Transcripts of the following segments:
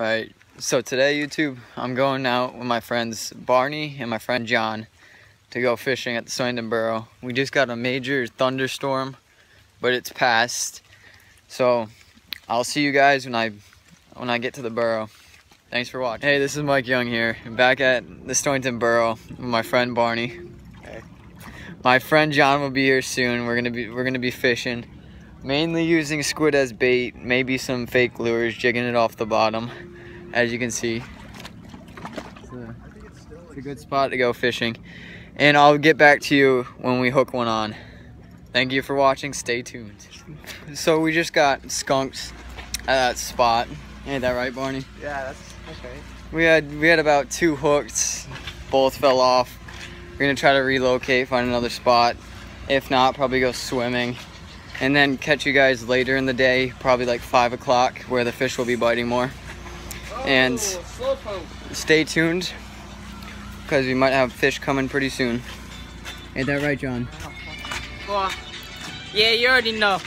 Alright, so today YouTube, I'm going out with my friends Barney and my friend Jon to go fishing at the Stonington Borough. We just got a major thunderstorm, but it's passed. So I'll see you guys when I when I get to the borough. Thanks for watching. Hey, this is Mike Young here. Back at the Stonington Borough with my friend Barney. Hey. My friend Jon will be here soon. We're gonna be we're gonna be fishing. Mainly using squid as bait, maybe some fake lures, jigging it off the bottom, as you can see. It's a, it's a good spot to go fishing. And I'll get back to you when we hook one on. Thank you for watching, stay tuned. So we just got skunks at that spot. Ain't that right, Barney? Yeah, that's that's right. We had we had about two hooks, both fell off. We're gonna try to relocate, find another spot. If not, probably go swimming. And then catch you guys later in the day, probably like five o'clock, where the fish will be biting more. And oh, stay tuned, because we might have fish coming pretty soon. Ain't that right, Jon? Well, yeah, you already know.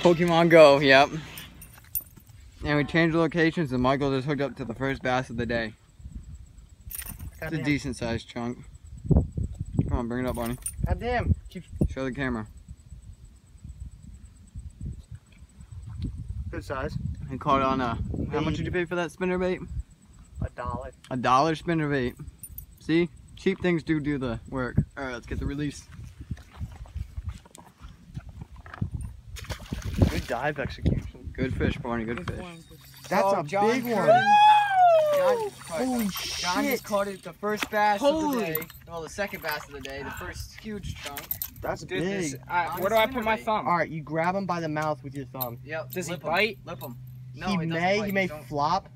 Pokemon Go, yep. And we changed locations and Michael just hooked up to the first bass of the day. It's a decent sized chunk. Come on, bring it up, Barney. God damn. Show the camera. Good size. I caught on a. How much did you pay for that spinner bait? A dollar. A dollar spinner bait. See? Cheap things do do the work. Alright, let's get the release. Good dive execution. Good fish, Barney, good fish. That's Oh, a Jon big one. it. Jon, Holy Jon shit. just caught it the first bass of the day. Well, the second bass of the day. The first huge chunk. That's Dude, big. uh, On where do I put my thumb? All right, you grab him by the mouth with your thumb. Yep. Does he lip 'em, bite? Lip him. No, he it doesn't may, bite, he may don't- flop.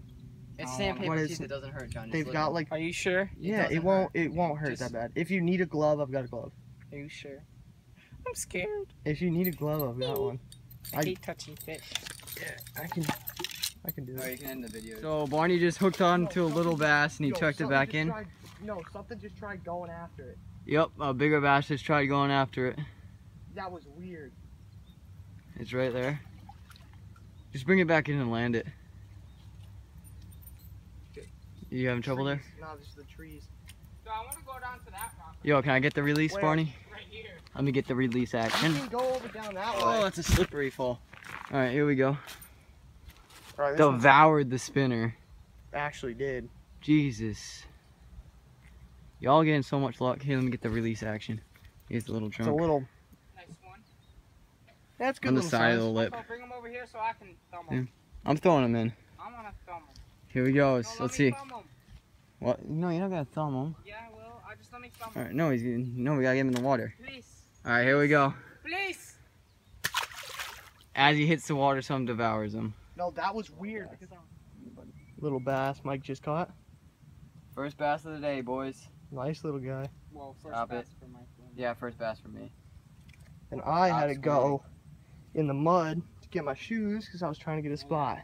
It's Oh, sandpaper what is teeth. it? It doesn't hurt, Jon. Just They've got like, Are you sure? yeah, doesn't it won't, hurt. it won't hurt Just- that bad. If you need a glove, I've got a glove. Are you sure? I'm scared. If you need a glove, I've got one. I I- hate touching fish. Yeah, I can, I can do Alright, it. you can end the video. So Barney just hooked on to a little bass and he Yo, chucked it back in. tried- no, something just tried going after it. Yep, a bigger bass just tried going after it. That was weird. It's right there. Just bring it back in and land it. You having trouble there? Trees. No, just the trees. So I want to go down to that rock Yo, can I get the release, Where? Barney? right here. Let me get the release You action. can go over down that oh, way. Oh, that's a slippery fall. Alright, here we go. All right, this one Devoured the spinner. actually did. Jesus. Y'all getting so much luck. Here, let me get the release action. Here's the little It's a little. Nice one. That's good. On the little side of the lip. So bring them over here so I can thumb them. I'm throwing them in. I'm gonna thumb them. Here we go. No, Let's, let let's me see. thumb 'em. What? No, you're not gonna thumb them. Yeah, I will. I just let me thumb 'em. Alright, no, he's no, we gotta get him in the water. Please. Alright, here we go. Please. As he hits the water, some devours him. No, that was weird. Little bass Mike just caught. First bass of the day, boys. Nice little guy. Well, first Stop pass it. for my friend. Yeah, first bass for me. And I Top had to go in the mud to get my shoes because I was trying to get a oh, spot.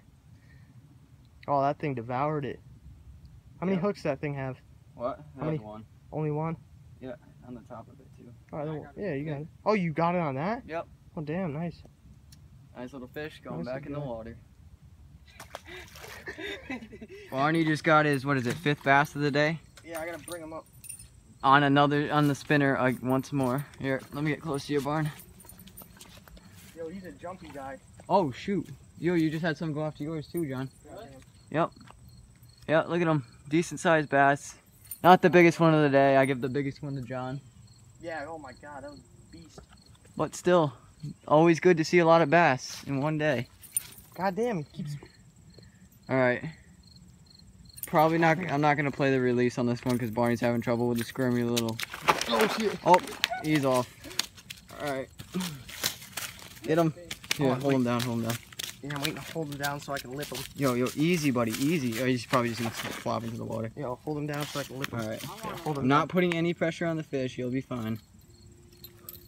Oh, that thing devoured it. How many Yep. hooks that thing have? What? How many- one Only one? Yeah, on the top of it too. All right, I then- it. yeah, you got it. Oh, you got it on that? Yep. Oh, damn, nice. Nice little fish going Nice back in the little guy. water. Barney just got his what is it fifth bass of the day Yeah, I gotta bring him up. on another on the spinner uh, once more. Here, let me get close to your barn. Yo, he's a jumpy guy. Oh shoot, yo, you just had some go after yours too, Jon. Really? Yeah, look at him, decent sized bass. Not the biggest one of the day. I give the biggest one to Jon, Yeah, oh my god, that was a beast. but still, always good to see a lot of bass in one day. God damn, he keeps. All right. Probably not. I'm not gonna play the release on this one because Barney's having trouble with the squirmy little. Oh shit. Oh, he's off. All right. Get him. Yeah, hold him down. Hold him down. Yeah, I'm waiting to hold him down so I can lip him. Yo, yo, easy, buddy, easy. Oh, he's probably just gonna flop into the water. Yo, hold him down so I can lip him. All right. I want Hold him I'm not putting any pressure on the fish. He'll be fine.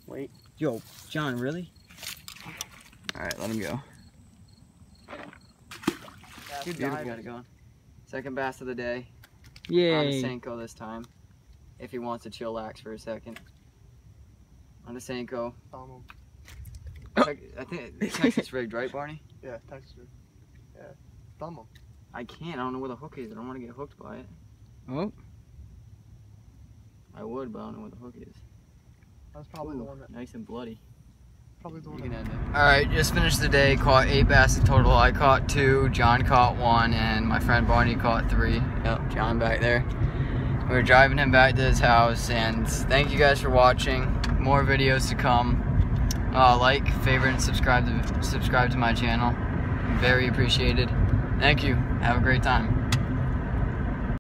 Wait. Yo, Jon, really? All right, let him go. Good Beautiful, dive. got it going. Second bass of the day. On Yay. the Senko this time. If he wants to chillax for a second. On the Senko. Thumb him. Tex- I think Texas rigged, right, Barney? Yeah, Texas. Yeah, thumb him. I can't. I don't know where the hook is. I don't want to get hooked by it. Oh. I would, but I don't know where the hook is. That's probably the one that nice and bloody. Probably the You one can that end it. All right, just finished the day. Caught eight bass in total. I caught two. Jon caught one, and my friend Barney caught three. Yep, Jon back there. We are driving him back to his house, and thank you guys for watching. More videos to come. Uh, like, favorite, and subscribe to subscribe to my channel. Very appreciated. Thank you. Have a great time.